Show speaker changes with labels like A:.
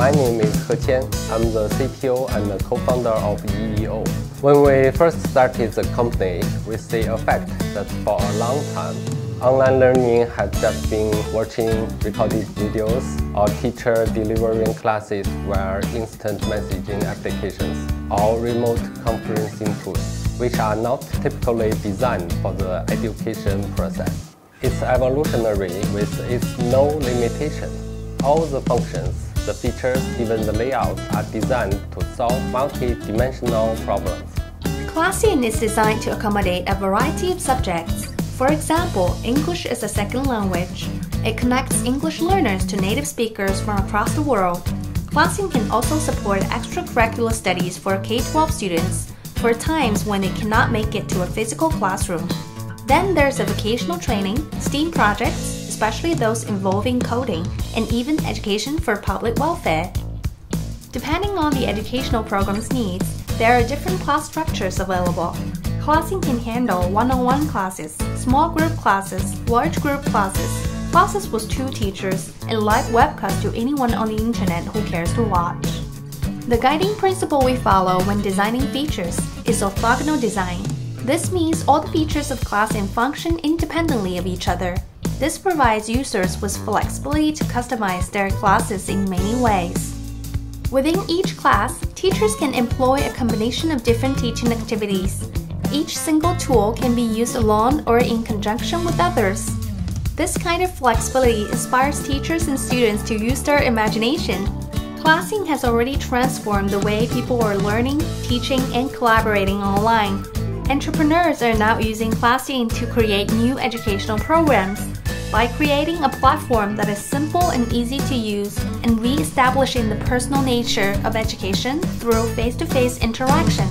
A: My name is He Qian. I'm the CTO and the co-founder of EEO. When we first started the company, we see a fact that for a long time, online learning had just been watching recorded videos or teacher delivering classes via instant messaging applications or remote conferencing tools, which are not typically designed for the education process. It's evolutionary with its no limitation. All the functions, the features, even the layouts are designed to solve multi-dimensional problems.
B: ClassIn is designed to accommodate a variety of subjects. For example, English is a second language. It connects English learners to native speakers from across the world. ClassIn can also support extracurricular studies for K-12 students for times when they cannot make it to a physical classroom. Then there's the vocational training, STEAM projects, especially those involving coding, and even education for public welfare. Depending on the educational program's needs, there are different class structures available. ClassIn can handle one-on-one classes, small group classes, large group classes, classes with two teachers, and live webcast to anyone on the internet who cares to watch. The guiding principle we follow when designing features is orthogonal design. This means all the features of ClassIn function independently of each other. This provides users with flexibility to customize their classes in many ways. Within each class, teachers can employ a combination of different teaching activities. Each single tool can be used alone or in conjunction with others. This kind of flexibility inspires teachers and students to use their imagination. ClassIn has already transformed the way people are learning, teaching, and collaborating online. Entrepreneurs are now using ClassIn to create new educational programs by creating a platform that is simple and easy to use and re-establishing the personal nature of education through face-to-face interaction.